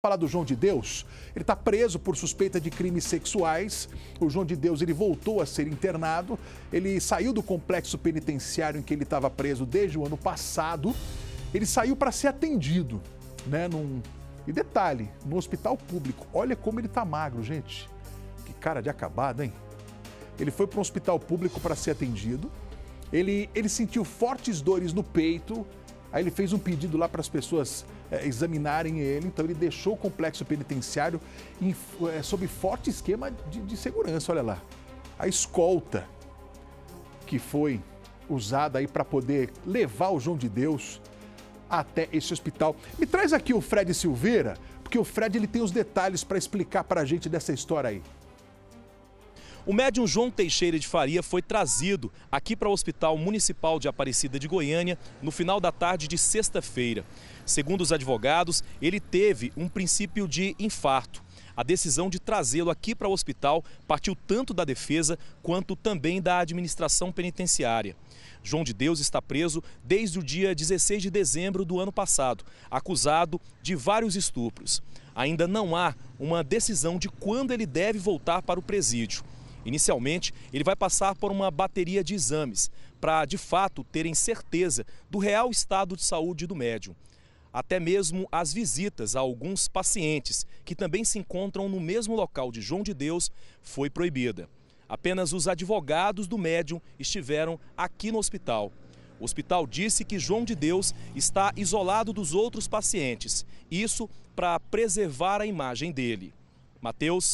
falar do João de Deus. Ele está preso por suspeita de crimes sexuais. O João de Deus ele voltou a ser internado. Ele saiu do complexo penitenciário em que ele estava preso desde o ano passado. Ele saiu para ser atendido, né? Num... E detalhe, no hospital público. Olha como ele está magro, gente. Que cara de acabado, hein? Ele foi para um hospital público para ser atendido. Ele, ele sentiu fortes dores no peito. Aí ele fez um pedido lá para as pessoas é, examinarem ele, então ele deixou o complexo penitenciário em, é, sob forte esquema de, de segurança. Olha lá, a escolta que foi usada aí para poder levar o João de Deus até esse hospital. Me traz aqui o Fred Silveira, porque o Fred ele tem os detalhes para explicar para a gente dessa história aí. O médium João Teixeira de Faria foi trazido aqui para o Hospital Municipal de Aparecida de Goiânia no final da tarde de sexta-feira. Segundo os advogados, ele teve um princípio de infarto. A decisão de trazê-lo aqui para o hospital partiu tanto da defesa quanto também da administração penitenciária. João de Deus está preso desde o dia 16 de dezembro do ano passado, acusado de vários estupros. Ainda não há uma decisão de quando ele deve voltar para o presídio. Inicialmente, ele vai passar por uma bateria de exames para, de fato, terem certeza do real estado de saúde do médium. Até mesmo as visitas a alguns pacientes que também se encontram no mesmo local de João de Deus foi proibida. Apenas os advogados do médium estiveram aqui no hospital. O hospital disse que João de Deus está isolado dos outros pacientes, isso para preservar a imagem dele. Mateus